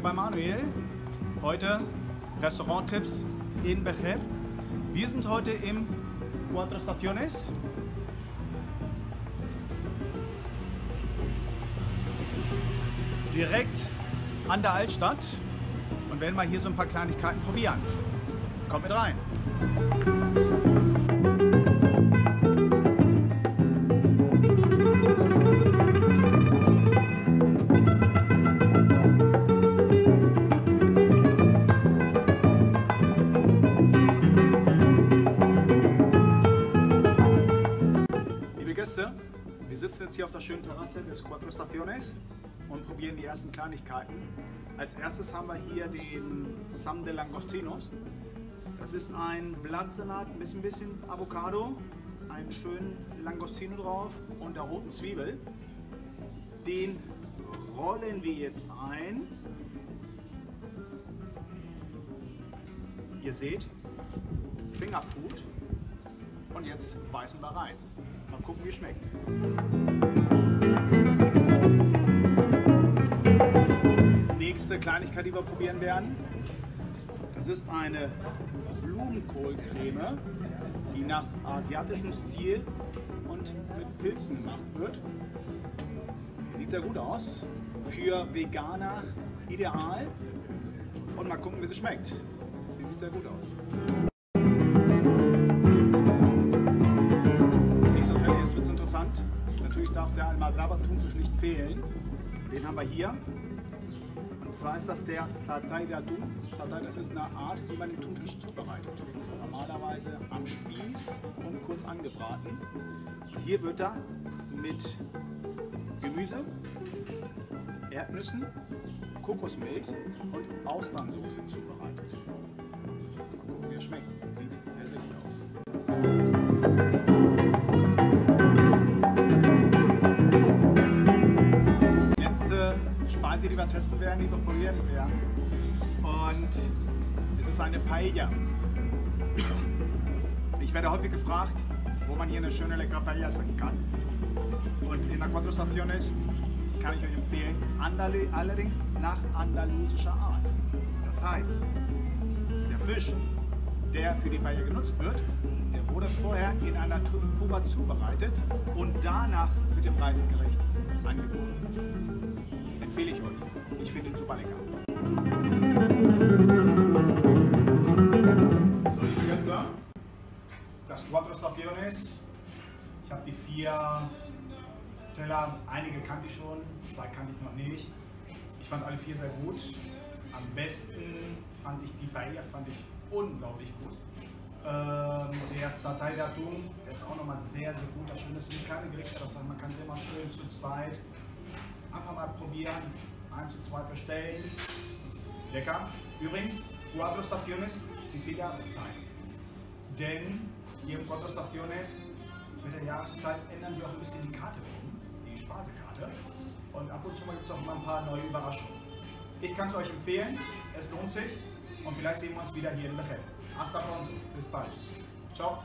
Becher bei Manuel. Heute Restauranttipps in Becher. Wir sind heute im Cuatro Estaciones. Direkt an der Altstadt und werden mal hier so ein paar Kleinigkeiten probieren. Kommt mit rein. Gäste, wir sitzen jetzt hier auf der schönen Terrasse des Cuatro Estaciones und probieren die ersten Kleinigkeiten. Als erstes haben wir hier den Sam de Langostinos. Das ist ein Blattsalat mit ein bisschen Avocado, einen schönen Langostino drauf und der roten Zwiebel. Den rollen wir jetzt ein. Ihr seht, Fingerfood. Und jetzt beißen wir rein. Mal gucken, wie es schmeckt. Nächste Kleinigkeit, die wir probieren werden. Das ist eine Blumenkohlcreme, die nach asiatischem Stil und mit Pilzen gemacht wird. Die sieht sehr gut aus. Für Veganer ideal. Und mal gucken, wie sie schmeckt. Sie sieht sehr gut aus. Interessant. Natürlich darf der Almadraba Thunfisch nicht fehlen. Den haben wir hier. Und zwar ist das der Satay de Atún. Satay, das ist eine Art, wie man den Thunfisch zubereitet. Normalerweise am Spieß und kurz angebraten. Hier wird er mit Gemüse, Erdnüssen, Kokosmilch und Austernsoße zubereitet. Mal gucken, wie er schmeckt. Sieht sehr, sehr gut aus. Testen werden, die wir probieren werden. Und es ist eine Paella. Ich werde häufig gefragt, wo man hier eine schöne leckere Paella essen kann. Und in der Cuatro Estaciones kann ich euch empfehlen, Andal allerdings nach andalusischer Art. Das heißt, der Fisch, der für die Paella genutzt wird, der wurde vorher in einer Tuba zubereitet und danach mit dem Reisegericht angeboten. Empfehle ich euch. Ich finde ihn super lecker. So, liebe Gäste, das Cuatro Estaciones. Ich habe die vier Teller, einige kannte ich schon, zwei kannte ich noch nicht. Ich fand alle vier sehr gut. Am besten fand ich die Paella, fand ich unglaublich gut. Ähm, der Satay de Atún, der ist auch nochmal sehr, sehr gut. Das Schöne sind kleine Gerichte, das heißt, man kann sie immer schön zu zweit probieren, eins zu zweit bestellen. Das ist lecker. Übrigens, Cuatro Estaciones, die vier Jahreszeiten. Denn hier im Cuatro Estaciones mit der Jahreszeit ändern sie auch ein bisschen die Karte die Speisekarte. Und ab und zu gibt es auch mal ein paar neue Überraschungen. Ich kann es euch empfehlen, es lohnt sich und vielleicht sehen wir uns wieder hier in Bechel. Hasta pronto, bis bald. Ciao.